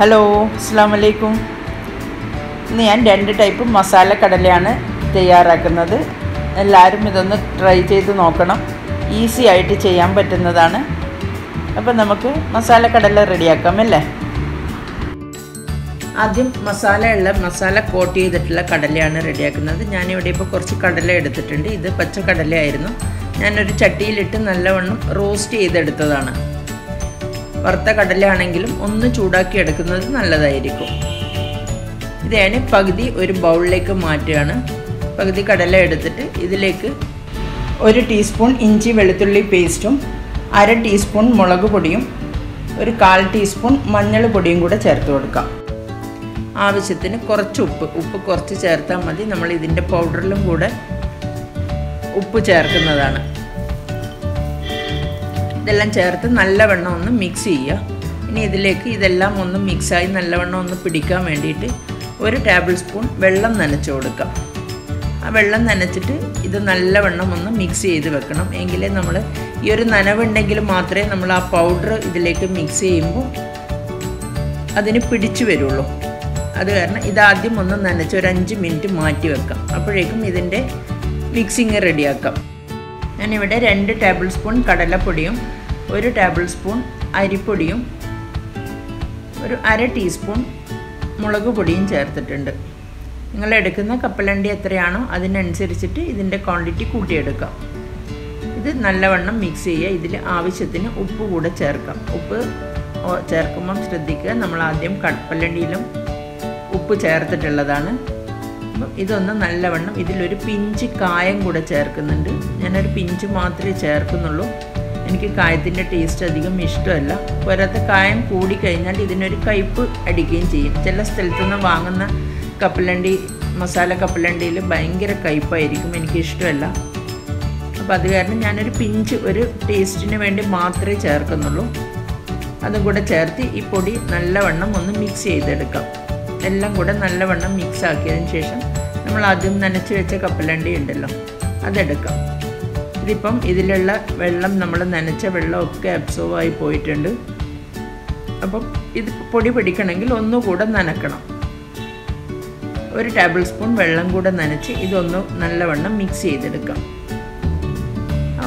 Hello അസ്സാം വലൈക്കും ഇന്ന് ഞാൻ രണ്ട് ടൈപ്പ് മസാല കടലയാണ് തയ്യാറാക്കുന്നത്. എല്ലാവരും ഇതൊന്ന് ട്രൈ ചെയ്ത് നോക്കണം. ഈസി ആയിട്ട് ചെയ്യാൻ പറ്റുന്നതാണ്. അപ്പം നമുക്ക് മസാല കടല റെഡിയാക്കാം അല്ലേ? ആദ്യം മസാലയുള്ള മസാല കോട്ട് ചെയ്തിട്ടുള്ള കടലയാണ് റെഡിയാക്കുന്നത്. ഞാനിവിടെ ഇപ്പോൾ കുറച്ച് കടല എടുത്തിട്ടുണ്ട്. ഇത് പച്ച കടലയായിരുന്നു. ഞാനൊരു ചട്ടിയിലിട്ട് നല്ലവണ്ണം റോസ്റ്റ് ചെയ്തെടുത്തതാണ്. വറുത്ത കടലയാണെങ്കിലും ഒന്ന് ചൂടാക്കി എടുക്കുന്നത് നല്ലതായിരിക്കും. ഇതാണ് പകുതി ഒരു ബൗളിലേക്ക് മാറ്റുകയാണ്. പകുതി കടല എടുത്തിട്ട് ഇതിലേക്ക് ഒരു ടീസ്പൂൺ ഇഞ്ചി വെളുത്തുള്ളി പേസ്റ്റും അര ടീസ്പൂൺ മുളക് പൊടിയും ഒരു കാൽ ടീസ്പൂൺ മഞ്ഞൾ പൊടിയും കൂടെ ചേർത്ത് കൊടുക്കാം. ആവശ്യത്തിന് കുറച്ച് ഉപ്പ് ഉപ്പ് കുറച്ച് ചേർത്താൽ മതി. നമ്മൾ ഇതിന്റെ പൗഡറിലും കൂടെ ഉപ്പ് ചേർക്കുന്നതാണ്. ഇതെല്ലാം ചേർത്ത് നല്ലവണ്ണം ഒന്ന് മിക്സ് ചെയ്യുക. ഇനി ഇതിലേക്ക് ഇതെല്ലാം ഒന്ന് മിക്സായി നല്ലവണ്ണം ഒന്ന് പിടിക്കാൻ വേണ്ടിയിട്ട് ഒരു ടേബിൾ സ്പൂൺ വെള്ളം നനച്ച് കൊടുക്കാം ആ വെള്ളം നനച്ചിട്ട് ഇത് നല്ലവണ്ണം ഒന്ന് മിക്സ് ചെയ്ത് വെക്കണം. എങ്കിലേ നമ്മൾ ഈ ഒരു നനവുണ്ടെങ്കിൽ മാത്രമേ നമ്മൾ ആ പൗഡർ ഇതിലേക്ക് മിക്സ് ചെയ്യുമ്പോൾ അതിന് പിടിച്ചു വരുള്ളൂ. അത് കാരണം ഇതാദ്യം ഒന്ന് നനച്ച് ഒരു അഞ്ച് മിനിറ്റ് മാറ്റി വെക്കാം. അപ്പോഴേക്കും ഇതിന്റെ മിക്സിങ് റെഡിയാക്കാം ഞാനിവിടെ രണ്ട് ടേബിൾ സ്പൂൺ കടലപ്പൊടിയും ഒരു ടേബിൾ സ്പൂൺ അരിപ്പൊടിയും ഒരു അര ടീസ്പൂൺ മുളക് പൊടിയും ചേർത്തിട്ടുണ്ട്. നിങ്ങൾ എടുക്കുന്ന കപ്പലണ്ടി എത്രയാണോ അതിനനുസരിച്ചിട്ട് ഇതിന്റെ ക്വാണ്ടിറ്റി കൂട്ടിയെടുക്കാം. ഇത് നല്ലവണ്ണം മിക്സ് ചെയ്യുക. ഇതിൽ ആവശ്യത്തിന് ഉപ്പ് കൂടെ ചേർക്കാം. ഉപ്പ് ചേർക്കുമ്പം ശ്രദ്ധിക്കുക. നമ്മൾ ആദ്യം കപ്പലണ്ടിയിലും ഉപ്പ് ചേർത്തിട്ടുള്ളതാണ്. ഇതൊന്ന് നല്ലവണ്ണം ഇതിലൊരു പിഞ്ച് കായം കൂടെ ചേർക്കുന്നുണ്ട്. ഞാനൊരു പിഞ്ച് മാത്രമേ ചേർക്കുന്നുള്ളൂ. എനിക്ക് കായത്തിന്റെ ടേസ്റ്റ് അധികം ഇഷ്ടമല്ല. പോരാത്ത കായം കൂടിക്കഴിഞ്ഞാൽ ഇതിനൊരു കയ്പ്പ് അടിക്കുകയും ചെയ്യും. ചില സ്ഥലത്തു നിന്ന് വാങ്ങുന്ന കപ്പലണ്ടി മസാല കപ്പലണ്ടിയിൽ ഭയങ്കര കയ്പ്പായിരിക്കും എനിക്ക് ഇഷ്ടമല്ല അപ്പോൾ അത് കാരണം ഞാനൊരു പിഞ്ച് ഒരു ടേസ്റ്റിന് വേണ്ടി മാത്രമേ ചേർക്കുന്നുള്ളൂ. അതും കൂടെ ചേർത്ത് ഈ പൊടി നല്ലവണ്ണം ഒന്ന് മിക്സ് ചെയ്തെടുക്കാം. എല്ലാം കൂടെ നല്ലവണ്ണം മിക്സ് ആക്കിയതിന് ശേഷം നമ്മൾ ആദ്യം നനച്ച് വെച്ച കപ്പലണ്ടി ഉണ്ടല്ലോ അതെടുക്കാം. ഇതിപ്പം ഇതിലുള്ള വെള്ളം നമ്മൾ നനച്ച വെള്ളമൊക്കെ അബ്സോർവ് ആയി പോയിട്ടുണ്ട്. അപ്പം ഇത് പൊടി പിടിക്കണമെങ്കിൽ ഒന്നുകൂടെ നനക്കണം. ഒരു ടേബിൾ സ്പൂൺ വെള്ളം കൂടെ നനച്ച് ഇതൊന്ന് നല്ലവണ്ണം മിക്സ് ചെയ്തെടുക്കാം.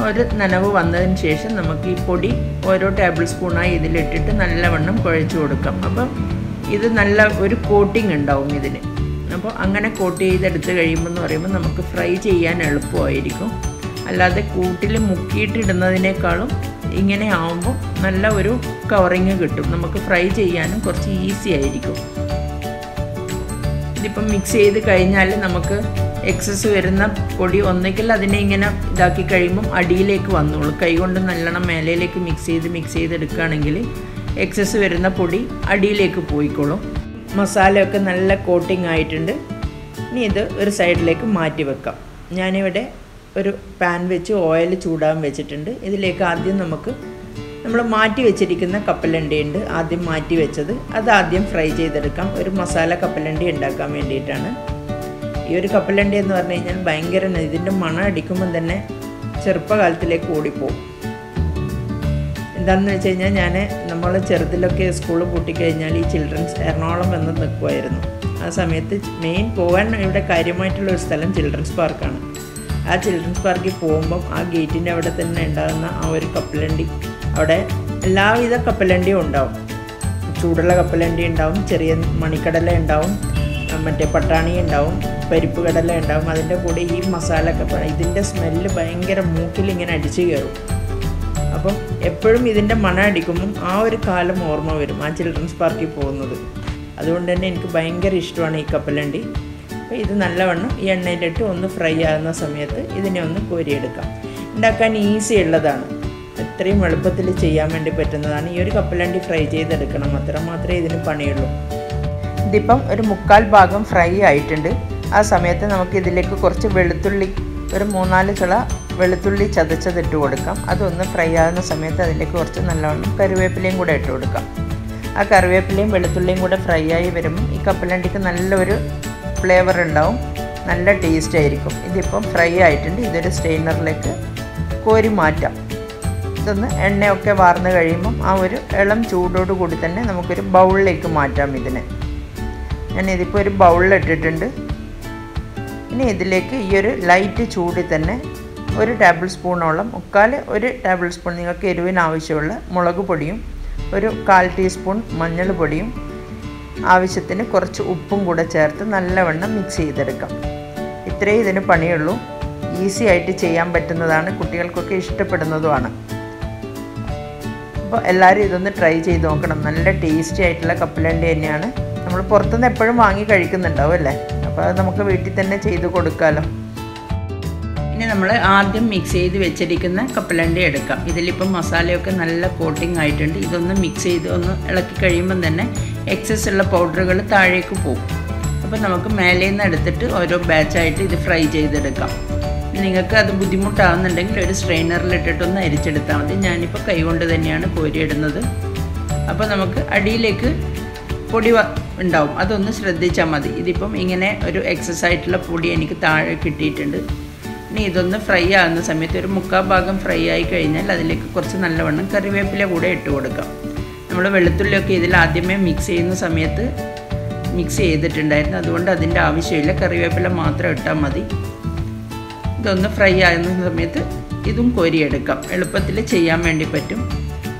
ഒരു നനവ് വന്നതിന് ശേഷം നമുക്ക് ഈ പൊടി ഓരോ ടേബിൾ സ്പൂണായി ഇതിലിട്ടിട്ട് നല്ലവണ്ണം കുഴച്ച് കൊടുക്കാം. അപ്പം ഇത് നല്ല ഒരു കോട്ടിംഗ് ഉണ്ടാവും ഇതിന്. അപ്പോൾ അങ്ങനെ കോട്ട് ചെയ്തെടുത്ത് കഴിയുമ്പോൾ എന്ന് പറയുമ്പോൾ നമുക്ക് ഫ്രൈ ചെയ്യാൻ എളുപ്പമായിരിക്കും. അല്ലാതെ കൂട്ടിൽ മുക്കിയിട്ടിടുന്നതിനേക്കാളും ഇങ്ങനെ ആവുമ്പോൾ നല്ല ഒരു കവറിങ് കിട്ടും. നമുക്ക് ഫ്രൈ ചെയ്യാനും കുറച്ച് ഈസി ആയിരിക്കും. ഇതിപ്പം മിക്സ് ചെയ്ത് കഴിഞ്ഞാൽ നമുക്ക് എക്സസ് വരുന്ന പൊടി ഒന്നിക്കൽ അതിനെ ഇങ്ങനെ ഇതാക്കി കഴിയുമ്പം അടിയിലേക്ക് വന്നോളൂ. കൈകൊണ്ട് നല്ലോണം മേലയിലേക്ക് മിക്സ് ചെയ്ത് മിക്സ് ചെയ്തെടുക്കുകയാണെങ്കിൽ എക്സസ് വരുന്ന പൊടി അടിയിലേക്ക് പോയിക്കോളും. മസാലയൊക്കെ നല്ല കോട്ടിംഗ് ആയിട്ടുണ്ട്. ഇനി ഇത് ഒരു സൈഡിലേക്ക് മാറ്റി വെക്കാം. ഞാനിവിടെ ഒരു പാൻ വെച്ച് ഓയിൽ ചൂടാൻ വെച്ചിട്ടുണ്ട്. ഇതിലേക്ക് ആദ്യം നമുക്ക് നമ്മൾ മാറ്റി വെച്ചിരിക്കുന്ന കപ്പലണ്ടി ഉണ്ട് ആദ്യം മാറ്റി വെച്ചത്. അത് ആദ്യം ഫ്രൈ ചെയ്തെടുക്കാം. ഒരു മസാല കപ്പലണ്ടി ഉണ്ടാക്കാൻ വേണ്ടിയിട്ടാണ്. ഈ ഒരു കപ്പലണ്ടി എന്ന് പറഞ്ഞു കഴിഞ്ഞാൽ ഭയങ്കര ഇതിന്റെ മണം അടിക്കുമ്പം തന്നെ ചെറുപ്പകാലത്തിലേക്ക് ഓടിപ്പോവും. എന്താണെന്ന് വെച്ച് കഴിഞ്ഞാൽ ഞാൻ നമ്മൾ ചെറുതിലൊക്കെ സ്കൂൾ പൂട്ടിക്കഴിഞ്ഞാൽ ഈ ചിൽഡ്രൻസ് എറണാകുളം വന്ന് നിൽക്കുമായിരുന്നു ആ സമയത്ത് മെയിൻ പോകാൻ ഇവിടെ കാര്യമായിട്ടുള്ള ഒരു സ്ഥലം ചിൽഡ്രൻസ് പാർക്കാണ് ആ ചിൽഡ്രൻസ് പാർക്കിൽ പോകുമ്പം ആ ഗേറ്റിന്റെ അവിടെ തന്നെ ഉണ്ടാകുന്ന ആ ഒരു കപ്പലണ്ടി. അവിടെ എല്ലാവിധ കപ്പലണ്ടിയും ഉണ്ടാവും. ചൂടുള്ള കപ്പലണ്ടി ഉണ്ടാവും ചെറിയ മണിക്കടല ഉണ്ടാവും മറ്റേ പട്ടാണി ഉണ്ടാവും പരിപ്പ് കടല ഉണ്ടാവും. അതിന്റെ കൂടെ ഈ മസാല കപ്പ ഇതിന്റെ സ്മെല്ല് ഭയങ്കര മൂക്കിൽ ഇങ്ങനെ അടിച്ചു കയറും. അപ്പം എപ്പോഴും ഇതിന്റെ മണം അടിക്കുമ്പം ആ ഒരു കാലം ഓർമ്മ വരും ആ ചിൽഡ്രൻസ് പാർക്കിൽ പോകുന്നത്. അതുകൊണ്ട് തന്നെ എനിക്ക് ഭയങ്കര ഇഷ്ടമാണ് ഈ കപ്പലണ്ടി. അപ്പോൾ ഇത് നല്ലവണ്ണം ഈ എണ്ണയിലിട്ട് ഒന്ന് ഫ്രൈ ആകുന്ന സമയത്ത് ഇതിനെ ഒന്ന് കോരിയെടുക്കാം. ഉണ്ടാക്കാൻ ഈസി ഉള്ളതാണ്. എത്രയും എളുപ്പത്തിൽ ചെയ്യാൻ വേണ്ടി പറ്റുന്നതാണ്. ഈ ഒരു കപ്പലണ്ടി ഫ്രൈ ചെയ്തെടുക്കണം അത്ര മാത്രമേ ഇതിന് പണിയുള്ളൂ. ഇതിപ്പം ഒരു മുക്കാൽ ഭാഗം ഫ്രൈ ആയിട്ടുണ്ട്. ആ സമയത്ത് നമുക്ക് ഇതിലേക്ക് കുറച്ച് വെളുത്തുള്ളി ഒരു മൂന്നാൽ ചുള വെളുത്തുള്ളി ചതച്ചതിട്ട് കൊടുക്കാം. അതൊന്ന് ഫ്രൈ ആകുന്ന സമയത്ത് അതിലേക്ക് കുറച്ച് നല്ലവണ്ണം കറിവേപ്പിലയും കൂടെ ഇട്ട് കൊടുക്കാം. ആ കറിവേപ്പിലയും വെളുത്തുള്ളിയും കൂടെ ഫ്രൈ ആയി വരുമ്പോൾ ഈ കപ്പലണ്ടിക്ക് നല്ലൊരു ഫ്ലേവർ ഉണ്ടാവും. നല്ല ടേസ്റ്റ് ആയിരിക്കും. ഇതിപ്പം ഫ്രൈ ആയിട്ടുണ്ട്. ഇതൊരു സ്റ്റെയിനറിലേക്ക് കോരി മാറ്റാം. ഇതൊന്ന് എണ്ണയൊക്കെ വാർന്നു കഴിയുമ്പം ആ ഒരു ഇളം ചൂടോട് കൂടി തന്നെ നമുക്കൊരു ബൗളിലേക്ക് മാറ്റാം ഇതിനെ. ഞാൻ ഇതിപ്പോൾ ഒരു ബൗളിലിട്ടിട്ടുണ്ട് ഇനി ഇതിലേക്ക് ഈ ഒരു ലൈറ്റ് ചൂടിൽ തന്നെ ഒരു ടേബിൾ സ്പൂണോളം മുക്കാൽ ഒരു ടേബിൾ സ്പൂൺ നിങ്ങൾക്ക് എരിവിന് ആവശ്യമുള്ള മുളക് പൊടിയും ഒരു കാൽ ടീസ്പൂൺ മഞ്ഞൾ പൊടിയും ആവശ്യത്തിന് കുറച്ച് ഉപ്പും കൂടെ ചേർത്ത് നല്ലവണ്ണം മിക്സ് ചെയ്തെടുക്കാം. ഇത്രയേ ഇതിന് പണിയുള്ളൂ. ഈസി ആയിട്ട് ചെയ്യാൻ പറ്റുന്നതാണ്. കുട്ടികൾക്കൊക്കെ ഇഷ്ടപ്പെടുന്നതുമാണ്. അപ്പോൾ എല്ലാവരും ഇതൊന്ന് ട്രൈ ചെയ്ത് നോക്കണം. നല്ല ടേസ്റ്റി ആയിട്ടുള്ള കപ്പലണ്ടി തന്നെയാണ്. നമ്മൾ പുറത്തുനിന്ന് എപ്പോഴും വാങ്ങി കഴിക്കുന്നുണ്ടാവും അല്ലേ? അപ്പോൾ അത് നമുക്ക് വീട്ടിൽ തന്നെ ചെയ്ത് കൊടുക്കാമല്ലോ ഇനി നമ്മൾ ആദ്യം മിക്സ് ചെയ്ത് വെച്ചിരിക്കുന്ന കപ്പലണ്ടി എടുക്കാം. ഇതിലിപ്പം മസാലയൊക്കെ നല്ല കോട്ടിംഗ് ആയിട്ടുണ്ട്. ഇതൊന്ന് മിക്സ് ചെയ്ത് ഒന്ന് ഇളക്കി കഴിയുമ്പം തന്നെ എക്സസ് ഉള്ള പൗഡറുകൾ താഴേക്ക് പോകും അപ്പോൾ നമുക്ക് മേലെ നിന്ന് എടുത്തിട്ട് ഓരോ ബാച്ചായിട്ട് ഇത് ഫ്രൈ ചെയ്തെടുക്കാം. നിങ്ങൾക്ക് അത് ബുദ്ധിമുട്ടാവുന്നുണ്ടെങ്കിൽ ഒരു സ്ട്രെയിനറിലിട്ടിട്ടൊന്ന് അരിച്ചെടുത്താൽ മതി. ഞാനിപ്പോൾ കൈകൊണ്ട് തന്നെയാണ് കോരിയിടുന്നത്. അപ്പോൾ നമുക്ക് അടിയിലേക്ക് പൊടി ഉണ്ടാവും. അതൊന്ന് ശ്രദ്ധിച്ചാൽ മതി. ഇതിപ്പം ഇങ്ങനെ ഒരു എക്സസ് ആയിട്ടുള്ള പൊടി എനിക്ക് താഴെ കിട്ടിയിട്ടുണ്ട്. ഇനി ഇതൊന്ന് ഫ്രൈ ആകുന്ന സമയത്ത് ഒരു മുക്കാൽ ഭാഗം ഫ്രൈ ആയി കഴിഞ്ഞാൽ അതിലേക്ക് കുറച്ച് നല്ലവണ്ണം കറിവേപ്പില കൂടെ ഇട്ട് കൊടുക്കാം. നമ്മൾ വെളുത്തുള്ളിയൊക്കെ ഇതിൽ ആദ്യമേ മിക്സ് ചെയ്യുന്ന സമയത്ത് മിക്സ് ചെയ്തിട്ടുണ്ടായിരുന്നു. അതുകൊണ്ട് അതിന്റെ ആവശ്യമില്ല. കറിവേപ്പില മാത്രം ഇട്ടാൽ മതി. ഇതൊന്ന് ഫ്രൈ ആകുന്ന സമയത്ത് ഇതും കോരിയെടുക്കാം. എളുപ്പത്തിൽ ചെയ്യാൻ വേണ്ടി പറ്റും.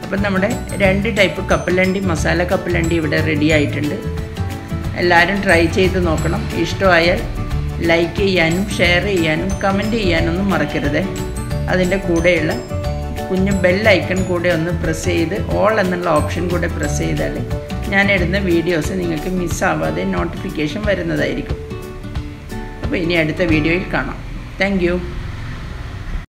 അപ്പം നമ്മുടെ രണ്ട് ടൈപ്പ് കപ്പലണ്ടി മസാല കപ്പലണ്ടി ഇവിടെ റെഡി ആയിട്ടുണ്ട്. എല്ലാവരും ട്രൈ ചെയ്ത് നോക്കണം. ഇഷ്ടമായാൽ ലൈക്ക് ചെയ്യാനും ഷെയർ ചെയ്യാനും കമന്റ് ചെയ്യാനൊന്നും മറക്കരുത്. അതിന്റെ കൂടെയുള്ള കുഞ്ഞു ബെൽ ഐക്കൺ കൂടെ ഒന്ന് പ്രസ് ചെയ്ത് ഓൾ എന്നുള്ള ഓപ്ഷൻ കൂടെ പ്രസ് ചെയ്താൽ ഞാൻ ഇടുന്ന വീഡിയോസ് നിങ്ങൾക്ക് മിസ്സാവാതെ നോട്ടിഫിക്കേഷൻ വരുന്നതായിരിക്കും. അപ്പോൾ ഇനി അടുത്ത വീഡിയോയിൽ കാണാം. താങ്ക്